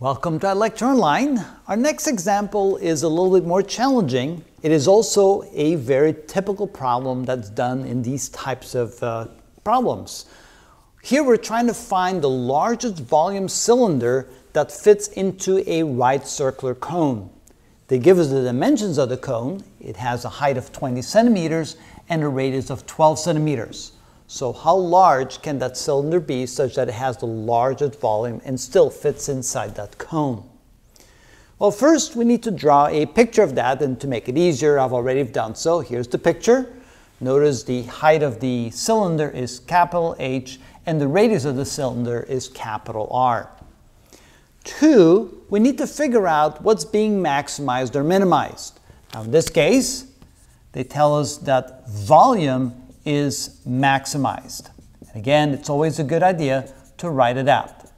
Welcome to ilectureonline. Our next example is a little bit more challenging. It is also a very typical problem that's done in these types of uh, problems. Here we're trying to find the largest volume cylinder that fits into a right circular cone. They give us the dimensions of the cone. It has a height of 20 centimeters and a radius of 12 centimeters. So how large can that cylinder be such that it has the largest volume and still fits inside that cone? Well, first we need to draw a picture of that and to make it easier, I've already done so. Here's the picture. Notice the height of the cylinder is capital H and the radius of the cylinder is capital R. Two, we need to figure out what's being maximized or minimized. Now in this case, they tell us that volume is maximized. And again, it's always a good idea to write it out.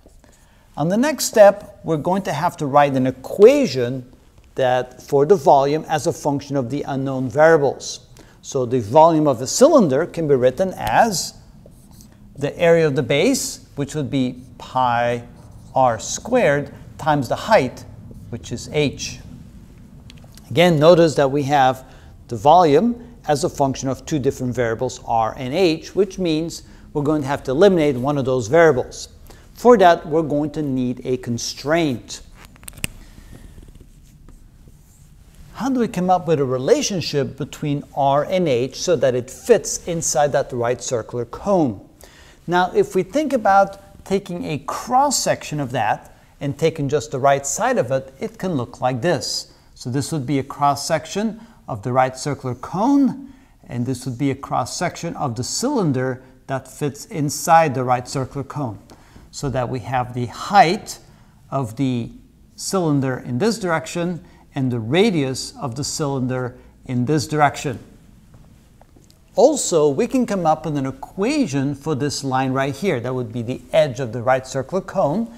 On the next step, we're going to have to write an equation that for the volume as a function of the unknown variables. So the volume of a cylinder can be written as the area of the base, which would be pi r squared, times the height, which is h. Again, notice that we have the volume as a function of two different variables, r and h, which means we're going to have to eliminate one of those variables. For that, we're going to need a constraint. How do we come up with a relationship between r and h so that it fits inside that right circular cone? Now, if we think about taking a cross section of that and taking just the right side of it, it can look like this. So this would be a cross section of the right circular cone, and this would be a cross section of the cylinder that fits inside the right circular cone. So that we have the height of the cylinder in this direction and the radius of the cylinder in this direction. Also, we can come up with an equation for this line right here. That would be the edge of the right circular cone.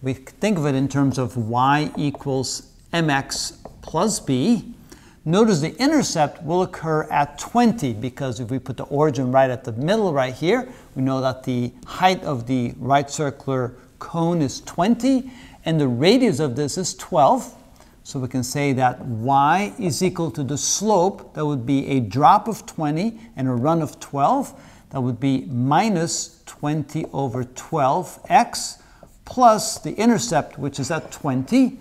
We think of it in terms of y equals mx plus b. Notice the intercept will occur at 20 because if we put the origin right at the middle right here, we know that the height of the right circular cone is 20 and the radius of this is 12. So we can say that y is equal to the slope, that would be a drop of 20 and a run of 12. That would be minus 20 over 12x plus the intercept, which is at 20.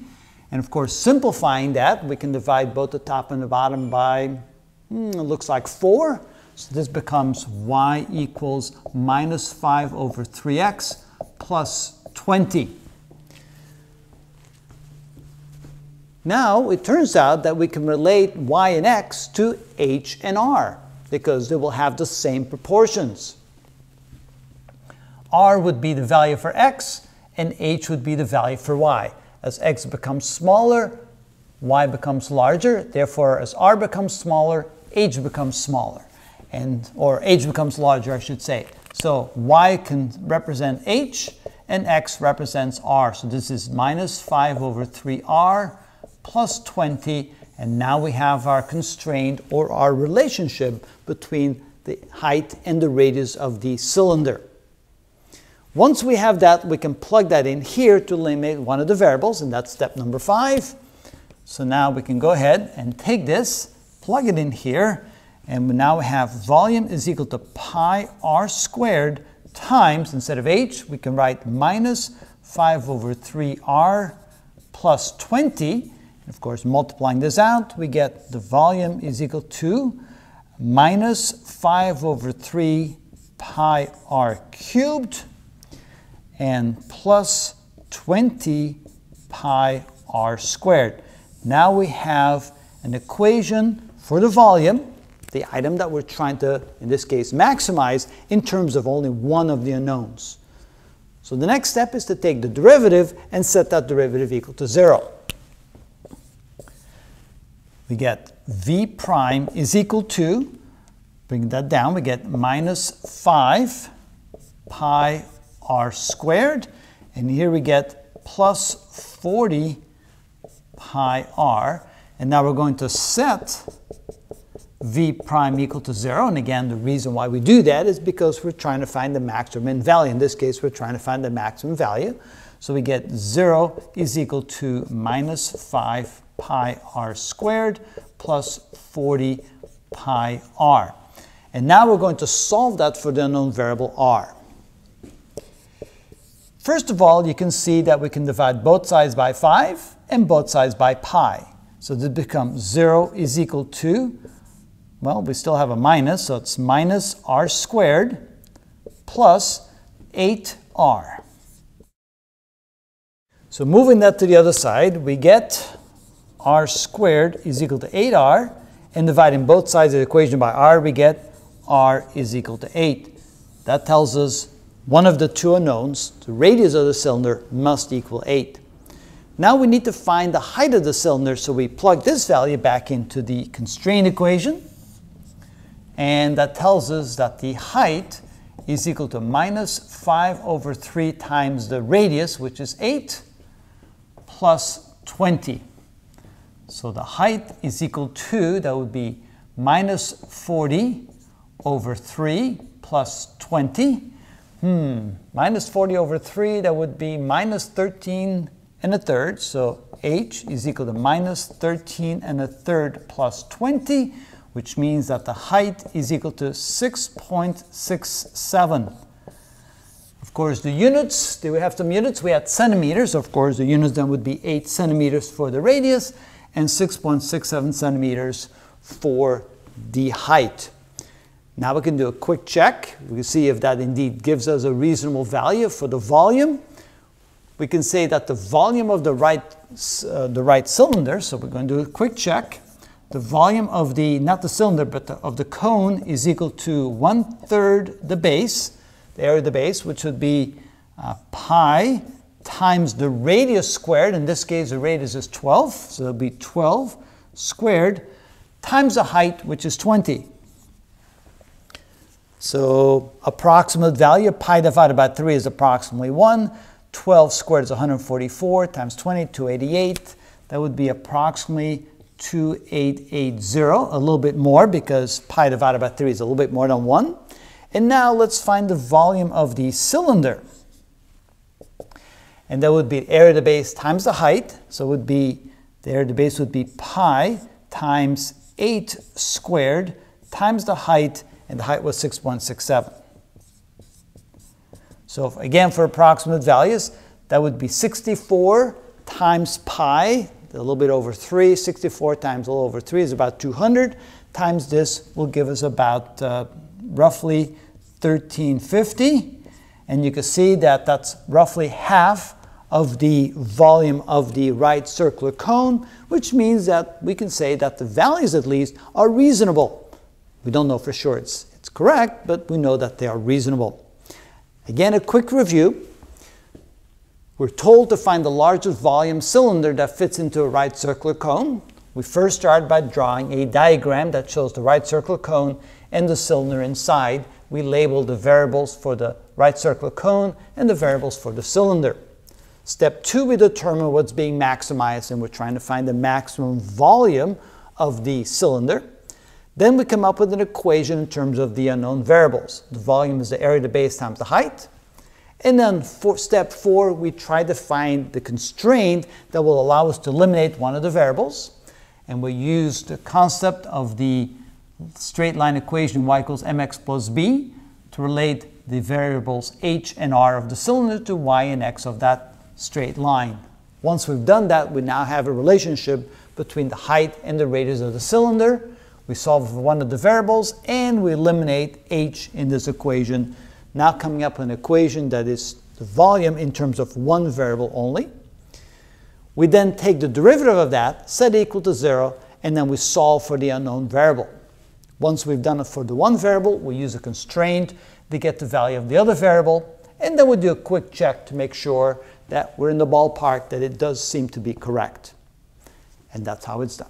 And of course, simplifying that, we can divide both the top and the bottom by, hmm, it looks like 4. So this becomes y equals minus 5 over 3x plus 20. Now, it turns out that we can relate y and x to h and r because they will have the same proportions. r would be the value for x, and h would be the value for y. As x becomes smaller, y becomes larger. Therefore, as r becomes smaller, h becomes smaller. And, or h becomes larger, I should say. So y can represent h, and x represents r. So this is minus 5 over 3r plus 20. And now we have our constraint or our relationship between the height and the radius of the cylinder. Once we have that, we can plug that in here to eliminate one of the variables, and that's step number five. So now we can go ahead and take this, plug it in here, and we now have volume is equal to pi r squared times, instead of h, we can write minus 5 over 3r plus 20. Of course, multiplying this out, we get the volume is equal to minus 5 over 3 pi r cubed and plus 20 pi r squared. Now we have an equation for the volume, the item that we're trying to, in this case, maximize in terms of only one of the unknowns. So the next step is to take the derivative and set that derivative equal to 0. We get v prime is equal to, bring that down, we get minus 5 pi r squared. And here we get plus 40 pi r. And now we're going to set v prime equal to 0. And again, the reason why we do that is because we're trying to find the maximum value. In this case, we're trying to find the maximum value. So we get 0 is equal to minus 5 pi r squared plus 40 pi r. And now we're going to solve that for the unknown variable r. First of all, you can see that we can divide both sides by 5 and both sides by pi. So this becomes 0 is equal to, well, we still have a minus, so it's minus r squared plus 8r. So moving that to the other side, we get r squared is equal to 8r, and dividing both sides of the equation by r, we get r is equal to 8. That tells us one of the two unknowns, the radius of the cylinder, must equal 8. Now we need to find the height of the cylinder, so we plug this value back into the constraint equation. And that tells us that the height is equal to minus 5 over 3 times the radius, which is 8, plus 20. So the height is equal to, that would be minus 40 over 3 plus 20. Hmm, minus 40 over 3, that would be minus 13 and a third. So h is equal to minus 13 and a third plus 20, which means that the height is equal to 6.67. Of course, the units, do we have some units? We had centimeters. Of course, the units then would be 8 centimeters for the radius and 6.67 centimeters for the height. Now we can do a quick check. We can see if that indeed gives us a reasonable value for the volume. We can say that the volume of the right, uh, the right cylinder, so we're going to do a quick check. The volume of the, not the cylinder, but the, of the cone is equal to one third the base, the area of the base, which would be uh, pi times the radius squared. In this case, the radius is 12, so it'll be 12 squared times the height, which is 20. So approximate value of pi divided by 3 is approximately 1. 12 squared is 144 times 20, 288. That would be approximately 2880, a little bit more because pi divided by 3 is a little bit more than 1. And now let's find the volume of the cylinder. And that would be area of the base times the height. So it would be, the area of the base would be pi times 8 squared times the height and the height was 6.67. So again, for approximate values, that would be 64 times pi, a little bit over 3. 64 times a little over 3 is about 200. Times this will give us about uh, roughly 1350. And you can see that that's roughly half of the volume of the right circular cone, which means that we can say that the values at least are reasonable. We don't know for sure it's, it's correct, but we know that they are reasonable. Again, a quick review. We're told to find the largest volume cylinder that fits into a right circular cone. We first start by drawing a diagram that shows the right circular cone and the cylinder inside. We label the variables for the right circular cone and the variables for the cylinder. Step two, we determine what's being maximized and we're trying to find the maximum volume of the cylinder. Then we come up with an equation in terms of the unknown variables. The volume is the area of the base times the height. And then for step four, we try to find the constraint that will allow us to eliminate one of the variables. And we use the concept of the straight line equation y equals mx plus b to relate the variables h and r of the cylinder to y and x of that straight line. Once we've done that, we now have a relationship between the height and the radius of the cylinder we solve for one of the variables and we eliminate h in this equation, now coming up with an equation that is the volume in terms of one variable only. We then take the derivative of that, set equal to zero, and then we solve for the unknown variable. Once we've done it for the one variable, we use a constraint to get the value of the other variable, and then we do a quick check to make sure that we're in the ballpark, that it does seem to be correct. And that's how it's done.